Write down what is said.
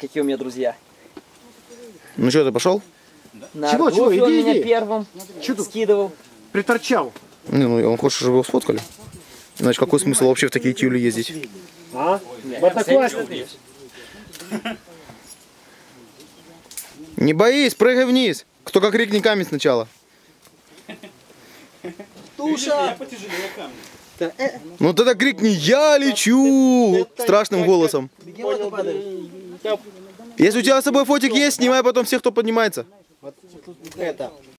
какие у меня друзья. Ну что, ты пошел? На Чего, чего? Аргуфе он Иди, меня иди. первым тут? скидывал. Приторчал. Не, ну он хочет, чтобы его сфоткали. Иначе какой смысл вообще в такие тюли ездить? А? В однокласснике. Не боись, прыгай вниз. Кто как крикни камень сначала. Туша! Ну тогда крикни «Я лечу!» страшным голосом. Понял. Если у тебя с собой фотик есть, снимай потом всех, кто поднимается. Это.